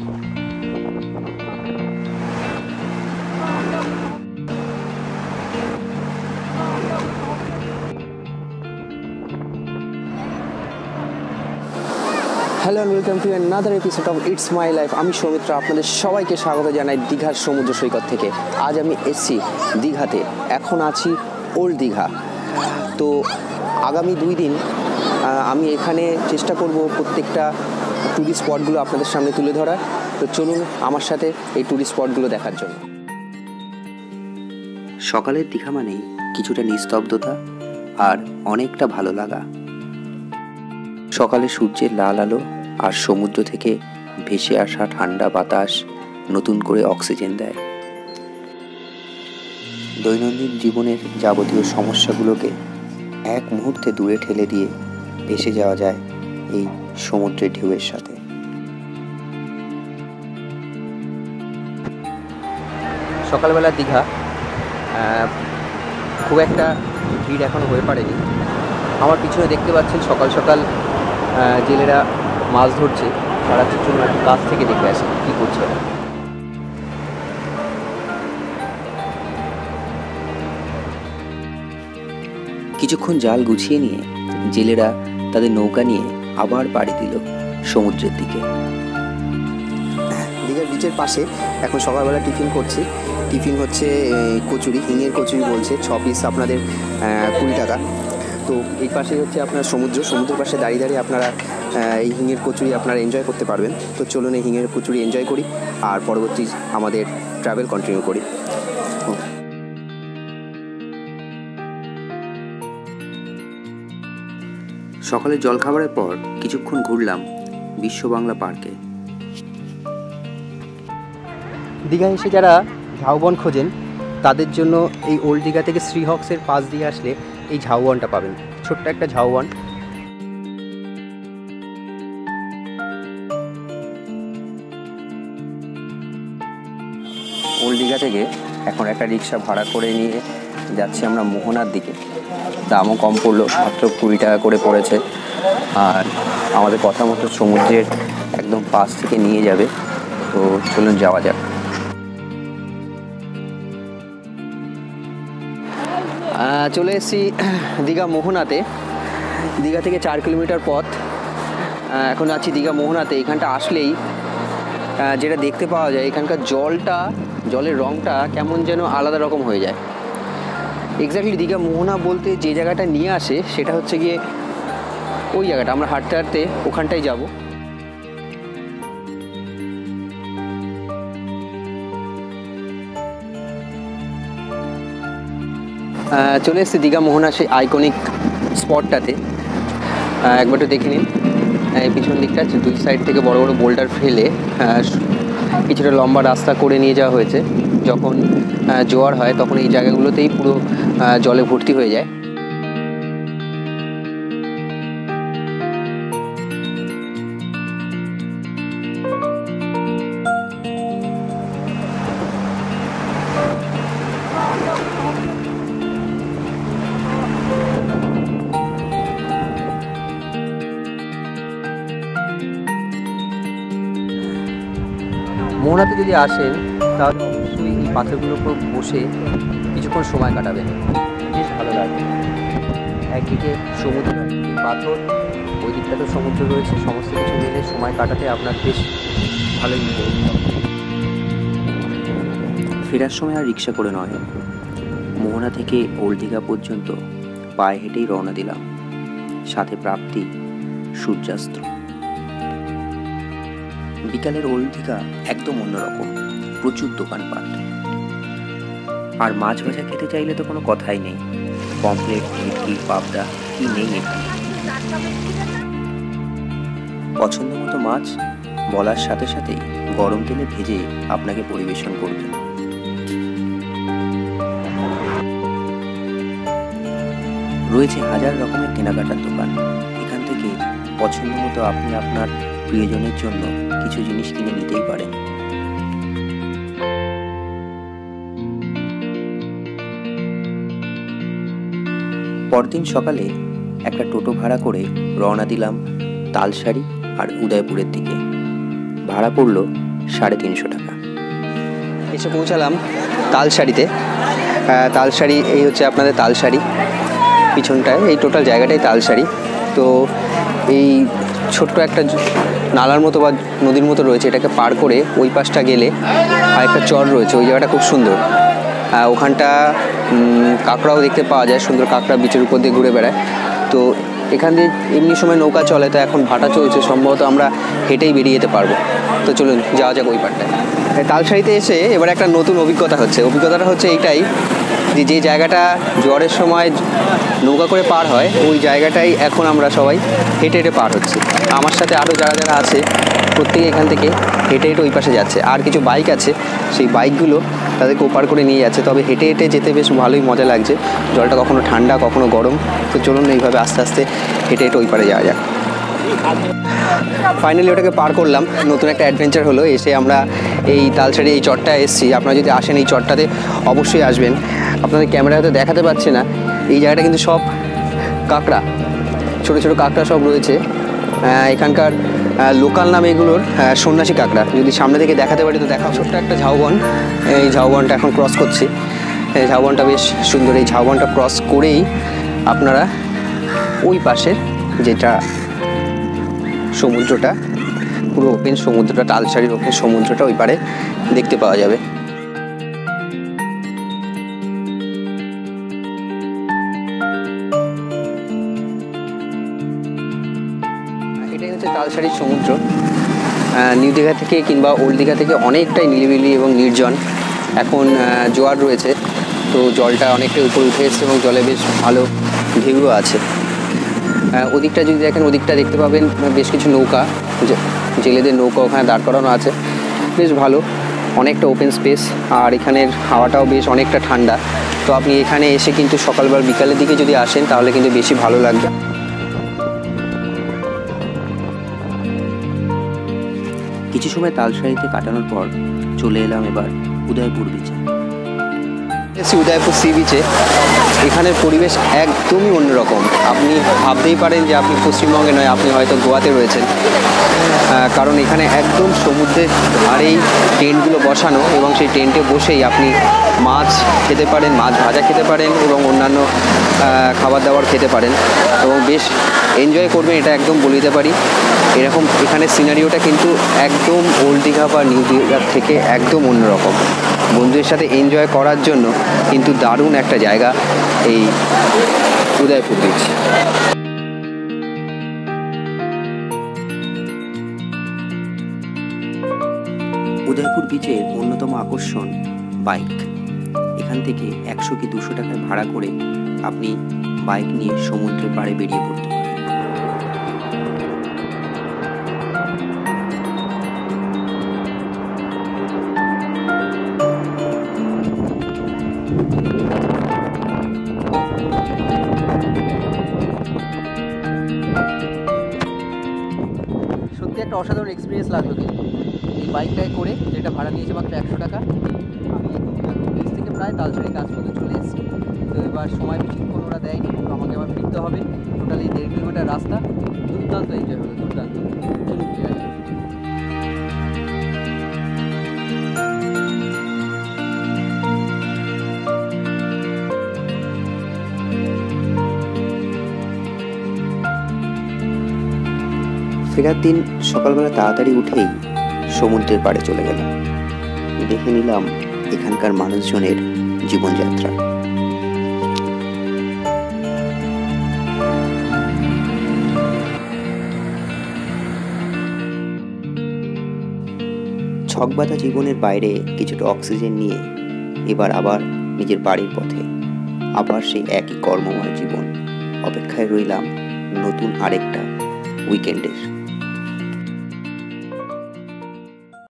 Hello welcome to another episode of it's my life আমি সৌমিত্র, আপনাদের সবাইকে স্বাগত জানাই দীঘার সমুদ্র সৈকত থেকে। আজ আমি এসছি দীঘাতে। এখন আছি ওল্ড দীঘা। তো আগামী দুই দিন আমি এখানে চেষ্টা করব প্রত্যেকটা ট্যুরিস্ট স্পটগুলো আপনাদের সামনে তুলে ধরা। তো চলুন আমার সাথে এই ট্যুরিস্ট স্পটগুলো দেখার জন্য। সকালের দীঘা মানেই কিছুটা নিস্তব্ধতা আর অনেকটা ভালো লাগা। সকালে সূর্যের লাল আলো আর সমুদ্র থেকে ভেসে আসা ঠান্ডা বাতাস নতুন করে অক্সিজেন দেয়। দৈনন্দিন জীবনের যাবতীয় সমস্যাগুলোকে এক মুহূর্তে দূরে ঠেলে দিয়ে ভেসে যাওয়া যায় এই সমুদ্রের ঢেউয়ের সাথে। সকালবেলা দীঘা খুব একটা ভিড় এখন হয়ে পারেনি। আমার পিছনে দেখতে পাচ্ছেন সকাল সকাল জেলেরা মাছ ধরছে। তারা একটু কাছ থেকে দেখে আসে কী করছে কিছুক্ষণ জাল গুছিয়ে নিয়ে জেলেরা তাদের নৌকা নিয়ে আবার পাড়ি দিল সমুদ্রের দিকে। দীঘার বিচের পাশে এখন সকালবেলা টিফিন করছি। টিফিন হচ্ছে কচুরি, হিঙের কচুরি বলছে, ছ পিস আপনাদের কুড়ি টাকা। তো এই পাশে হচ্ছে আপনার সমুদ্র, সমুদ্রের পাশে দাঁড়িয়ে দাঁড়িয়ে আপনারা এই হিঙের কচুরি আপনারা এনজয় করতে পারবেন। তো চলুন এই হিঙের কচুরি এনজয় করি, আর পরবর্তী আমাদের ট্রাভেল কন্টিনিউ করি। সকালে জলখাবারের পর কিছুক্ষণ ঘুরলাম বিশ্ব বাংলা পার্কে। দীঘা এসে যারা ঝাউবন খোঁজেন তাদের জন্য এই ওল্ড দীঘা থেকে শ্রীহক্সের পাশ দিয়ে আসলে এই ঝাউবনটা পাবেন। ছোট্ট একটা ঝাউবন। ওল্ড দীঘা থেকে এখন একটা রিক্সা ভাড়া করে নিয়ে যাচ্ছি আমরা মোহনার দিকে। দামও কম পড়ল, মাত্র কুড়ি টাকা করে পড়েছে। আর আমাদের কথা মতো সমুদ্রের একদম পাশ থেকে নিয়ে যাবে। তো চলুন যাওয়া যাক। চলে এসেছি দীঘা মোহনাতে। দীঘা থেকে চার কিলোমিটার পথ। এখন আছি দীঘা মোহনাতে। এখানটা আসলেই যেটা দেখতে পাওয়া যায়, এখানকার জলটা, জলের রঙটা কেমন যেন আলাদা রকম হয়ে যায়। এক্স্যাক্টলি দীঘা মোহনা বলতে যে জায়গাটা নিয়ে আসে, সেটা হচ্ছে গিয়ে ওই জায়গাটা। আমরা হাঁটতে হাঁটতে ওখানটাই যাব। চলে এসেছি দীঘা মোহনা সেই আইকনিক স্পটটাতে একবার একটু দেখে নিন। পিছন দিকটা দুই সাইড থেকে বড় বড় বোল্ডার ফেলে কিছুটা লম্বা রাস্তা করে নিয়ে যাওয়া হয়েছে। যখন জোয়ার হয়, তখন এই জায়গাগুলোতেই পুরো জলে ভর্তি হয়ে যায়। মোহনাতে যদি আসেন তাহলে অবশ্যই এই পাথরগুলোর উপর বসে কিছুক্ষণ সময় কাটাবেন বেশ ভালো লাগবে একদিকে সমুদ্র পাথর ওই দিকটা তো সমুদ্র রয়েছে, সমস্ত কিছু মিলে সময় কাটাতে আপনার বেশ ভালোই ফেরার সময় আর রিক্সা করে নয়। মোহনা থেকে ওল্ড দীঘা পর্যন্ত পায়ে হেঁটেই রওনা দিলাম। সাথে প্রাপ্তি, সূর্যাস্ত। বিকালের ওল্ড দীঘা একদম অন্যরকম। প্রচুর দোকানপাট। আর মাছ ভাজা খেতে চাইলে তো কোনো কথাই নেই। পমপ্লেট ভেটকি, পাবদা, কি নেই পছন্দ মতো মাছ বলার সাথে সাথেই গরম তেলে ভেজে আপনাকে পরিবেশন করবেন রয়েছে হাজার রকমের কেনাকাটার দোকান। এখান থেকে পছন্দ মতো আপনি আপনার প্রিয়জনের জন্য কিছু জিনিস কিনে নিতেই পারেন। পরদিন সকালে একটা টোটো ভাড়া করে রওনা দিলাম তালসারি আর উদয়পুরের দিকে। ভাড়া পড়ল সাড়ে তিনশো টাকা। এসে পৌঁছালাম তালসারিতে তালসারি এই হচ্ছে আপনাদের তালসারি পিছনটায়, এই টোটাল জায়গাটাই তালসারি তো এই ছোট্ট একটা নালার মতো বা নদীর মতো রয়েছে, এটাকে পার করে ওই পাশটা গেলে আর একটা চর রয়েছে, ওই জায়গাটা খুব সুন্দর। ওখানটা কাঁকড়াও দেখতে পাওয়া যায়, সুন্দর কাঁকড়া বিচের উপর দিয়ে ঘুরে বেড়ায়। তো এখান দিয়ে এমনি সময় নৌকা চলে, তো এখন ভাটা চলছে, সম্ভবত আমরা হেঁটেই বেরিয়ে যেতে পারব। তো চলুন, যাওয়া যাক ওই পারটায়। তালশাড়িতে এসে এবার একটা নতুন অভিজ্ঞতা হচ্ছে। অভিজ্ঞতাটা হচ্ছে এইটাই যে যে জায়গাটা জ্বরের সময় নৌকা করে পার হয়, ওই জায়গাটাই এখন আমরা সবাই হেঁটে হেঁটে পার হচ্ছি। আমার সাথে আরও যারা যারা আছে, প্রত্যেকে এখান থেকে হেঁটে হেঁটে ওই পাশে যাচ্ছে। আর কিছু বাইক আছে, সেই বাইকগুলো তাদেরকে ওপার করে নিয়ে যাচ্ছে। তবে হেঁটে হেঁটে যেতে বেশ ভালোই মজা লাগছে। জলটা কখনো ঠান্ডা, কখনো গরম। তো চলুন এইভাবে আস্তে আস্তে হেঁটে হেঁটে ওই পারে যাওয়া যাক। ফাইনালি ওটাকে পার করলাম। নতুন একটা অ্যাডভেঞ্চার হলো, এসে আমরা এই তালসারি এই চটটা এসেছি। আপনারা যদি আসেন এই চটটাতে অবশ্যই আসবেন। আপনাদের ক্যামেরা হয়তো দেখাতে পাচ্ছি না। এই জায়গাটা কিন্তু সব কাঁকড়া। ছোট ছোট কাঁকড়া সব রয়েছে। এখানকার লোকাল নাম এগুলোর সন্ন্যাসী কাঁকড়া। যদি সামনে থেকে দেখাতে পারি, তো দেখা ছোট্ট একটা ঝাউবন। এই ঝাউবনটা এখন ক্রস করছি। এই ঝাউবনটা বেশ সুন্দর। এই ঝাউবনটা ক্রস করেই আপনারা ওই পাশের যেটা সমুদ্রটা, পুরো ওপেন সমুদ্রটা তালসারির ওপেন সমুদ্রটা ওই পারে দেখতে পাওয়া যাবে। এটাই হচ্ছে তালসারির সমুদ্র। নিউ দীঘা থেকে কিংবা ওল্ড দীঘা থেকে অনেকটাই নিলিবিলি এবং নির্জন। এখন জোয়ার রয়েছে, তো জলটা অনেকটাই উপরে উঠে এসেছে এবং জলে বেশ ভালো ঢেউও আছে। ওদিকটা যদি দেখেন, ওদিকটা দেখতে পাবেন বেশ কিছু নৌকা জেলেদের নৌকা ওখানে দাঁড় করানো আছে। বেশ ভালো, অনেকটা ওপেন স্পেস আর এখানের হাওয়াটাও বেশ অনেকটা ঠান্ডা। তো আপনি এখানে এসে কিন্তু সকালবেলা, বিকালের দিকে যদি আসেন, তাহলে কিন্তু বেশি ভালো লাগবে। কিছু সময় তালসারিতে কাটানোর পর চলে এলাম এবার উদয়পুর বিচে এসেছি উদয়পুর সি বিচে এখানের পরিবেশ একদমই অন্যরকম। আপনি ভাবতেই পারেন যে আপনি পশ্চিমবঙ্গে নয়, আপনি হয়তো গোয়াতে রয়েছেন। কারণ এখানে একদম সমুদ্রের ধারেই টেন্টগুলো বসানো এবং সেই টেন্টে বসেই আপনি মাছ খেতে পারেন, মাছ ভাজা খেতে পারেন এবং অন্যান্য খাবার দাবার খেতে পারেন। এবং বেশ এনজয় করবেন, এটা একদম বলে দিতে পারি। এরকম এখানে সিনারিওটা কিন্তু একদম ওল্ড দীঘা বা নিউ দীঘার থেকে একদম অন্যরকম। বন্ধুদের সাথে এনজয় করার জন্য কিন্তু দারুণ একটা জায়গা এই উদয়পুর বিচ উদয়পুর বিচের অন্যতম আকর্ষণ বাইক এখান থেকে একশো কি দুশো টাকায় ভাড়া করে আপনি বাইক নিয়ে সমুদ্রের পাড়ে বেরিয়ে পড়তে পারেন। সত্যি একটা অসাধারণ এক্সপিরিয়েন্স লাগল এই বাইকটায় করে যেটা ভাড়া নিয়েছে মাত্র একশো টাকা, আমি বিচ থেকে প্রায় তালসারি কাজ করতে চলে এসেছি। তো এবার সময় বেশিক্ষণ ওরা দেয়নি, আমাকে আবার ফিরতে হবে। টোটালি দেড় কিলোমিটার রাস্তা, দুর্দান্ত এনজয় হলো, দুর্দান্ত। ফেরার দিন সকালবেলা তাড়াতাড়ি উঠেই সমুদ্রের পাড়ে চলে গেলাম দেখে নিলাম এখানকার মানুষজনের জীবনযাত্রা। ছকবাঁধা জীবনের বাইরে কিছুটা অক্সিজেন নিয়ে এবার আবার নিজের বাড়ির পথে, আবার সেই একই কর্মময় জীবন। অপেক্ষায় রইলাম নতুন আরেকটা উইকেন্ডের।